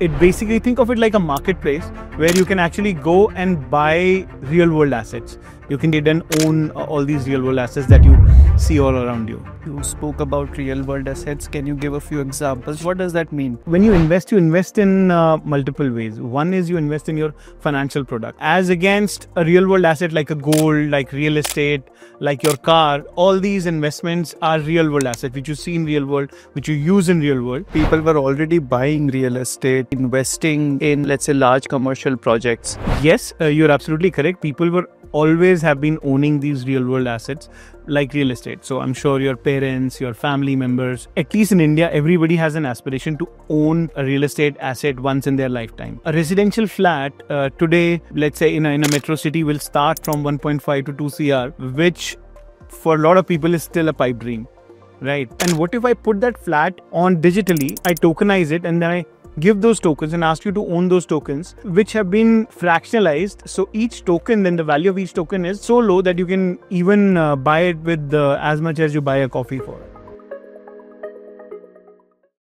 it basically think of it like a marketplace where you can actually go and buy real world assets. You can then own uh, all these real world assets that you see all around you. You spoke about real world assets. Can you give a few examples? What does that mean? When you invest you invest in uh, multiple ways. One is you invest in your financial product. As against a real world asset like a gold like real estate like your car all these investments are real world assets which you see in real world which you use in real world. People were already buying real estate investing in let's say large commercial projects yes uh, you're absolutely correct people were always have been owning these real world assets like real estate. So I'm sure your parents, your family members, at least in India, everybody has an aspiration to own a real estate asset once in their lifetime. A residential flat uh, today, let's say in a, in a metro city, will start from 1.5 to 2 CR, which for a lot of people is still a pipe dream. Right. And what if I put that flat on digitally, I tokenize it, and then I give those tokens and ask you to own those tokens, which have been fractionalized. So each token, then the value of each token is so low that you can even uh, buy it with uh, as much as you buy a coffee for.